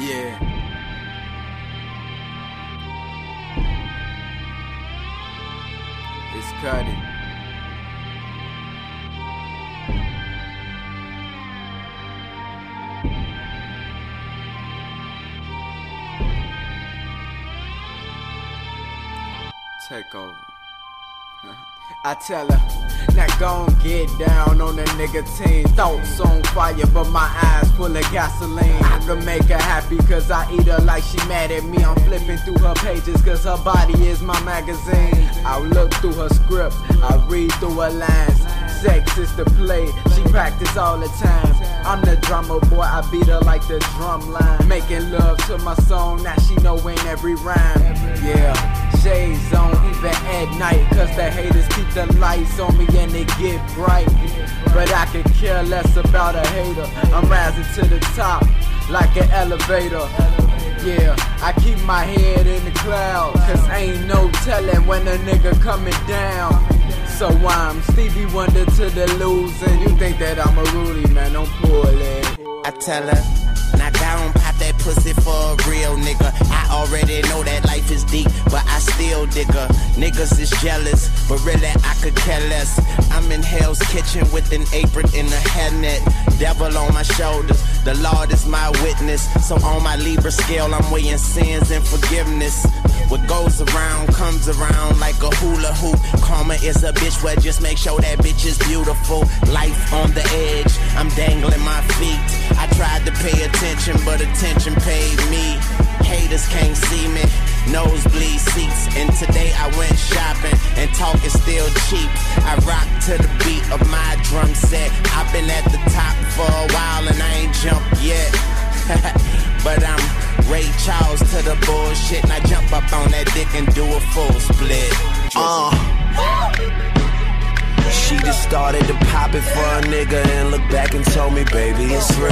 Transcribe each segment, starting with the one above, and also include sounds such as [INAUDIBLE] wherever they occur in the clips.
Yeah. It's cutting. Take over. [LAUGHS] I tell her, now gon' get down on the nigga team. Thoughts on fire, but my eyes full of gasoline. I can make her happy cause I eat her like she mad at me. I'm flipping through her pages cause her body is my magazine. I look through her script, I read through her lines. Sex is the play, she practice all the time. I'm the drummer boy, I beat her like the drum line. Making love to my song, now she knowin' every rhyme. Yeah, the lights on me and they get bright. But I can care less about a hater. I'm rising to the top like an elevator. Yeah, I keep my head in the clouds, cause ain't no telling when a nigga coming down. So I'm Stevie Wonder to the losing. You think that I'm a Rudy, man, don't pull it. I tell her, pop that pussy for a real nigga. I already know that life is deep, but I still digger. Niggas is jealous, but really I could care less. I'm in Hell's Kitchen with an apron and a hairnet. Devil on my shoulders, the Lord is my witness. So on my Libra scale, I'm weighing sins and forgiveness. What goes around comes around like a hula hoop. Karma is a bitch, well, just make sure that bitch is beautiful. Life on the edge, I'm dangling my feet. I tried to pay attention, but attention paid me. Haters can't see me, nosebleed seats. And today I went shopping, talk is still cheap. I rock to the beat of my drum set. I've been at the top for a while, and I ain't jumped yet. [LAUGHS] but I'm Ray Charles to the bullshit, and I jump up on that dick and do a full split. Uh. She just started to pop it for a nigga and look back and told me, baby, it's real.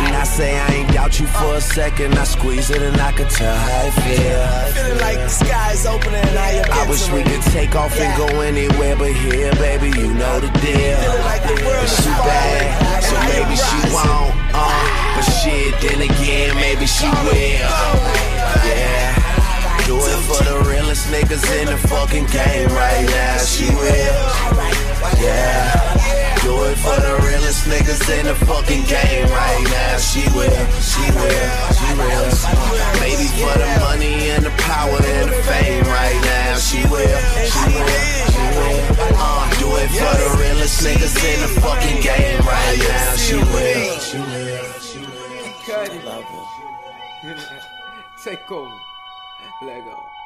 And I say I ain't doubt you for a second. I squeeze it and I could tell how it feel. Feeling like the sky's opening and I am I wish we could take off and go anywhere but here, baby. You know the deal. But she bad, so maybe she won't. Uh, but shit, then again, maybe she will. Yeah. Do it for the realest niggas in the fucking game right now. She will. Realest niggas in the fucking game right now. She will. She will. She will. Maybe for the money and the power and the fame right now. She will. She will. She will. Uh, do it for the realest niggas in the fucking game right now. She will. She will. She will. Kudi. Take over. Lego.